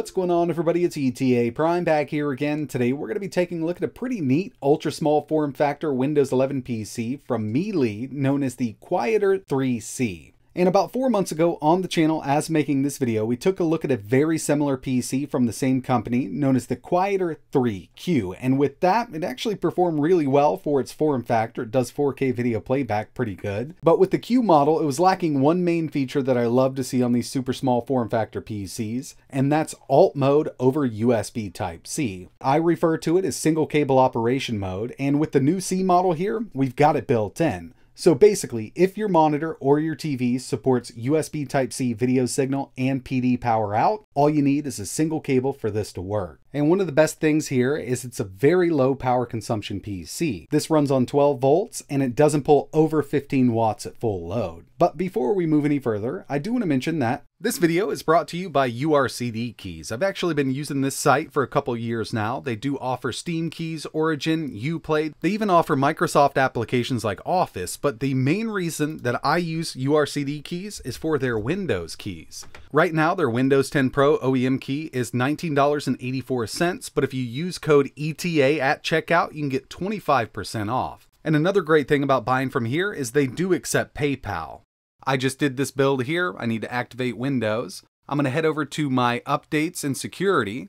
What's going on everybody, it's ETA Prime back here again. Today we're going to be taking a look at a pretty neat ultra small form factor Windows 11 PC from MELE known as the Quieter 3C. And about four months ago on the channel as making this video, we took a look at a very similar PC from the same company known as the Quieter 3Q. And with that, it actually performed really well for its form factor. It does 4K video playback pretty good. But with the Q model, it was lacking one main feature that I love to see on these super small form factor PCs, and that's alt mode over USB type C. I refer to it as single cable operation mode, and with the new C model here, we've got it built in. So basically, if your monitor or your TV supports USB Type-C video signal and PD power out, all you need is a single cable for this to work. And one of the best things here is it's a very low power consumption PC. This runs on 12 volts and it doesn't pull over 15 watts at full load. But before we move any further, I do want to mention that this video is brought to you by URCD Keys. I've actually been using this site for a couple years now. They do offer Steam keys, Origin, Uplay. They even offer Microsoft applications like Office, but the main reason that I use URCD keys is for their Windows keys. Right now, their Windows 10 Pro OEM key is $19.84, but if you use code ETA at checkout, you can get 25% off. And another great thing about buying from here is they do accept PayPal. I just did this build here. I need to activate Windows. I'm going to head over to my updates and security.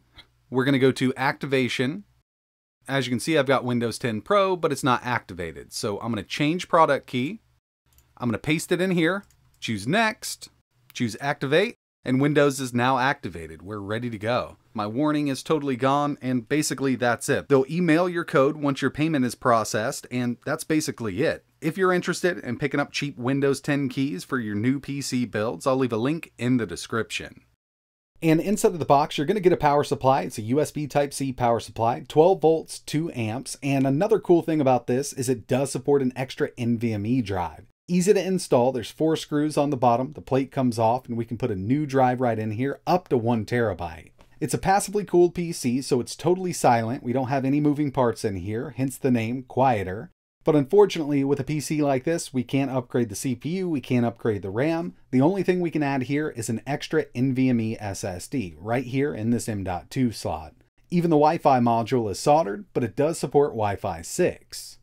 We're going to go to activation. As you can see, I've got Windows 10 Pro, but it's not activated. So I'm going to change product key. I'm going to paste it in here, choose next, choose activate, and Windows is now activated. We're ready to go. My warning is totally gone, and basically that's it. They'll email your code once your payment is processed, and that's basically it. If you're interested in picking up cheap Windows 10 keys for your new PC builds, I'll leave a link in the description. And inside of the box, you're going to get a power supply. It's a USB Type-C power supply, 12 volts, 2 amps. And another cool thing about this is it does support an extra NVMe drive. Easy to install. There's four screws on the bottom. The plate comes off and we can put a new drive right in here up to one terabyte. It's a passively cooled PC, so it's totally silent. We don't have any moving parts in here, hence the name Quieter. But unfortunately, with a PC like this, we can't upgrade the CPU, we can't upgrade the RAM. The only thing we can add here is an extra NVMe SSD, right here in this M.2 slot. Even the Wi-Fi module is soldered, but it does support Wi-Fi 6.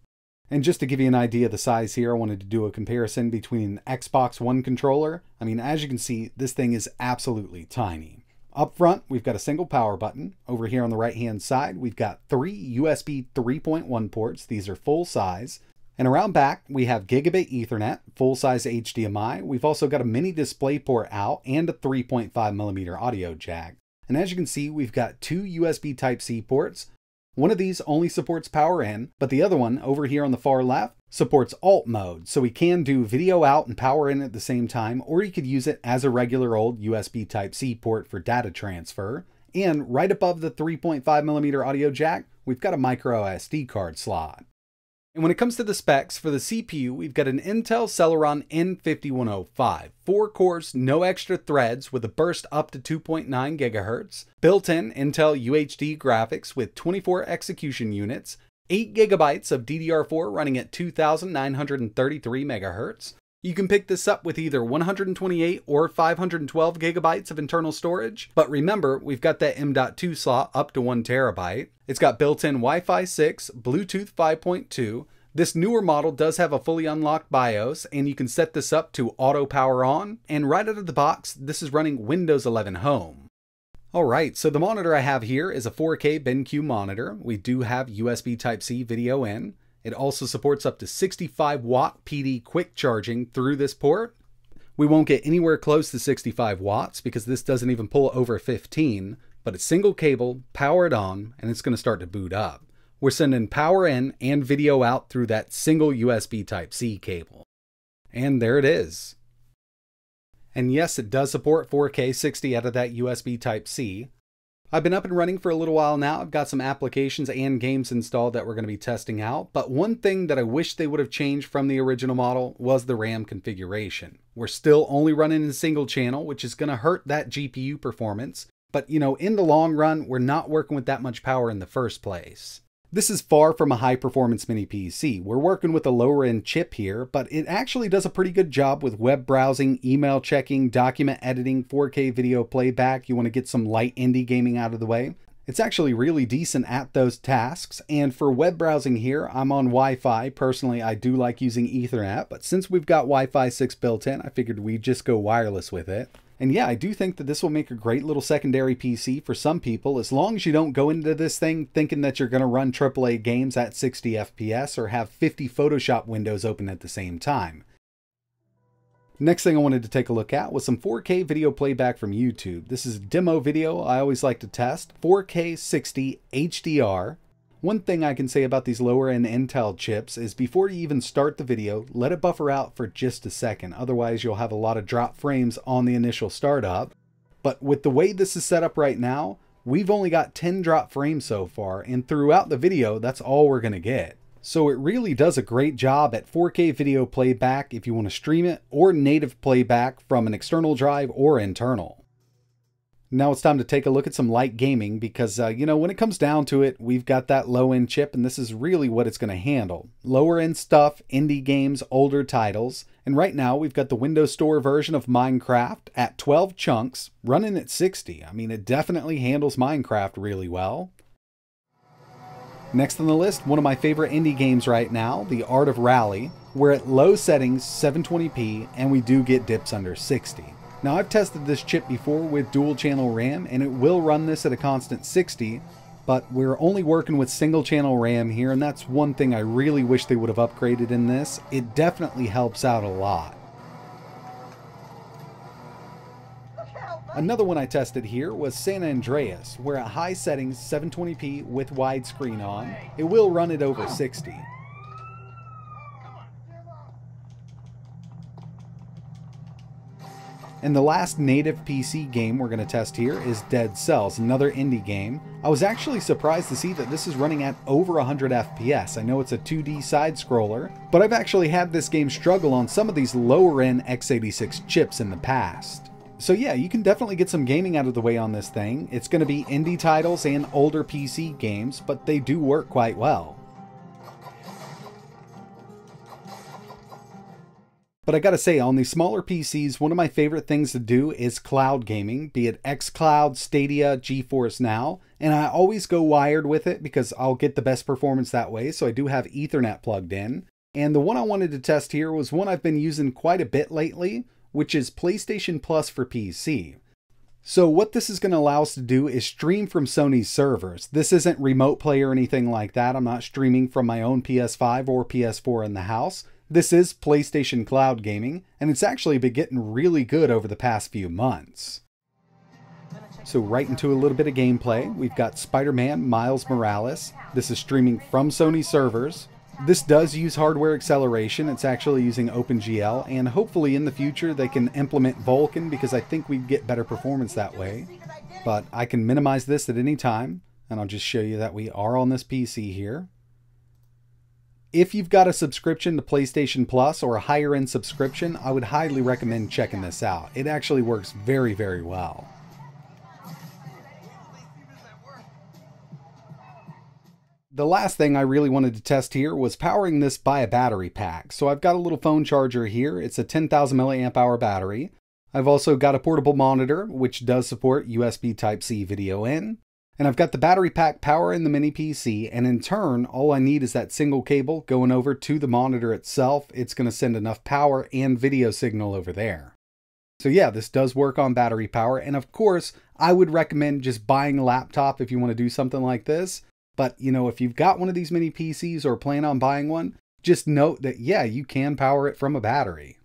And just to give you an idea of the size here, I wanted to do a comparison between an Xbox One controller. I mean, as you can see, this thing is absolutely tiny. Up front, we've got a single power button. Over here on the right hand side, we've got three USB 3.1 ports. These are full size. And around back, we have gigabit Ethernet, full size HDMI. We've also got a mini display port out and a 3.5 millimeter audio jack. And as you can see, we've got two USB Type-C ports, one of these only supports power in, but the other one over here on the far left supports alt mode. So we can do video out and power in at the same time, or you could use it as a regular old USB type C port for data transfer. And right above the 3.5 millimeter audio jack, we've got a micro SD card slot. And when it comes to the specs for the CPU, we've got an Intel Celeron N5105, 4 cores, no extra threads with a burst up to 2.9 GHz, built-in Intel UHD graphics with 24 execution units, 8 GB of DDR4 running at 2933 MHz, you can pick this up with either 128 or 512 gigabytes of internal storage, but remember, we've got that M.2 slot up to 1 terabyte. It's got built-in Wi-Fi 6, Bluetooth 5.2. This newer model does have a fully unlocked BIOS, and you can set this up to auto power on, and right out of the box, this is running Windows 11 Home. Alright, so the monitor I have here is a 4K BenQ monitor. We do have USB Type-C video in. It also supports up to 65 watt PD quick charging through this port. We won't get anywhere close to 65 watts because this doesn't even pull over 15, but it's single cable, powered on, and it's going to start to boot up. We're sending power in and video out through that single USB Type-C cable. And there it is. And yes, it does support 4K 60 out of that USB Type-C, I've been up and running for a little while now. I've got some applications and games installed that we're going to be testing out. But one thing that I wish they would have changed from the original model was the RAM configuration. We're still only running in single channel, which is going to hurt that GPU performance. But, you know, in the long run, we're not working with that much power in the first place. This is far from a high performance mini PC. We're working with a lower end chip here, but it actually does a pretty good job with web browsing, email checking, document editing, 4K video playback. You want to get some light indie gaming out of the way. It's actually really decent at those tasks. And for web browsing here, I'm on Wi-Fi. Personally, I do like using Ethernet, but since we've got Wi-Fi 6 built in, I figured we'd just go wireless with it. And yeah, I do think that this will make a great little secondary PC for some people, as long as you don't go into this thing thinking that you're going to run AAA games at 60 FPS or have 50 Photoshop windows open at the same time. Next thing I wanted to take a look at was some 4K video playback from YouTube. This is a demo video I always like to test, 4K 60 HDR. One thing I can say about these lower end Intel chips is before you even start the video, let it buffer out for just a second. Otherwise you'll have a lot of drop frames on the initial startup. But with the way this is set up right now, we've only got 10 drop frames so far, and throughout the video, that's all we're gonna get. So it really does a great job at 4K video playback if you want to stream it, or native playback from an external drive or internal. Now it's time to take a look at some light gaming because, uh, you know, when it comes down to it, we've got that low end chip and this is really what it's going to handle. Lower end stuff, indie games, older titles. And right now we've got the Windows Store version of Minecraft at 12 chunks, running at 60. I mean, it definitely handles Minecraft really well. Next on the list, one of my favorite indie games right now, The Art of Rally. We're at low settings, 720p, and we do get dips under 60. Now I've tested this chip before with dual channel RAM and it will run this at a constant 60, but we're only working with single channel RAM here and that's one thing I really wish they would have upgraded in this. It definitely helps out a lot. Another one I tested here was San Andreas, where at high settings 720p with widescreen on, it will run it over 60. And the last native PC game we're going to test here is Dead Cells, another indie game. I was actually surprised to see that this is running at over 100 FPS. I know it's a 2D side scroller, but I've actually had this game struggle on some of these lower end x86 chips in the past. So yeah, you can definitely get some gaming out of the way on this thing. It's going to be indie titles and older PC games, but they do work quite well. But I gotta say, on these smaller PCs, one of my favorite things to do is cloud gaming, be it xCloud, Stadia, GeForce Now, and I always go wired with it because I'll get the best performance that way, so I do have Ethernet plugged in. And the one I wanted to test here was one I've been using quite a bit lately, which is PlayStation Plus for PC. So what this is going to allow us to do is stream from Sony's servers. This isn't remote play or anything like that. I'm not streaming from my own PS5 or PS4 in the house. This is PlayStation Cloud Gaming, and it's actually been getting really good over the past few months. So right into a little bit of gameplay, we've got Spider-Man Miles Morales. This is streaming from Sony servers. This does use hardware acceleration. It's actually using OpenGL, and hopefully in the future they can implement Vulkan because I think we'd get better performance that way. But I can minimize this at any time, and I'll just show you that we are on this PC here. If you've got a subscription to PlayStation Plus or a higher end subscription, I would highly recommend checking this out. It actually works very, very well. The last thing I really wanted to test here was powering this by a battery pack. So I've got a little phone charger here. It's a 10,000 milliamp hour battery. I've also got a portable monitor, which does support USB Type-C video in. And I've got the battery pack power in the mini PC, and in turn, all I need is that single cable going over to the monitor itself. It's going to send enough power and video signal over there. So yeah, this does work on battery power, and of course, I would recommend just buying a laptop if you want to do something like this. But, you know, if you've got one of these mini PCs or plan on buying one, just note that, yeah, you can power it from a battery.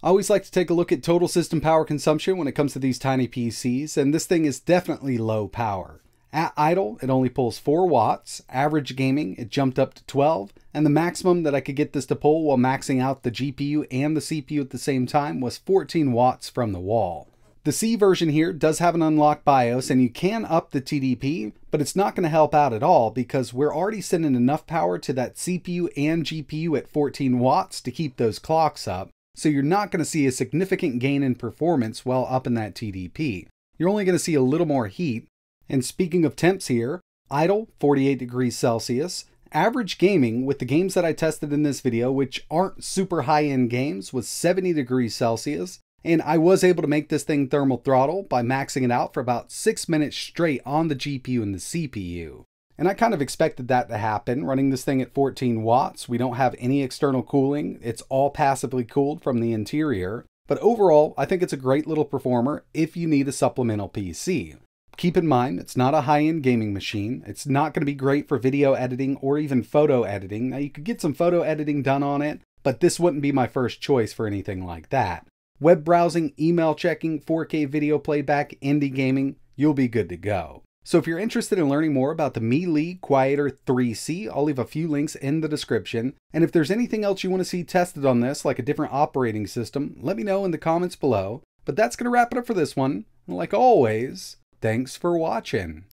I always like to take a look at total system power consumption when it comes to these tiny PCs, and this thing is definitely low power. At idle, it only pulls 4 watts, average gaming, it jumped up to 12, and the maximum that I could get this to pull while maxing out the GPU and the CPU at the same time was 14 watts from the wall. The C version here does have an unlocked BIOS and you can up the TDP, but it's not going to help out at all because we're already sending enough power to that CPU and GPU at 14 watts to keep those clocks up, so you're not going to see a significant gain in performance while up in that TDP. You're only going to see a little more heat, And speaking of temps here, idle 48 degrees Celsius, average gaming with the games that I tested in this video, which aren't super high end games, was 70 degrees Celsius. And I was able to make this thing thermal throttle by maxing it out for about 6 minutes straight on the GPU and the CPU. And I kind of expected that to happen. Running this thing at 14 watts, we don't have any external cooling. It's all passively cooled from the interior. But overall, I think it's a great little performer if you need a supplemental PC. Keep in mind, it's not a high-end gaming machine. It's not going to be great for video editing or even photo editing. Now, you could get some photo editing done on it, but this wouldn't be my first choice for anything like that. Web browsing, email checking, 4K video playback, indie gaming, you'll be good to go. So if you're interested in learning more about the MELE Quieter 3C, I'll leave a few links in the description. And if there's anything else you want to see tested on this, like a different operating system, let me know in the comments below. But that's going to wrap it up for this one. Like always, thanks for watching.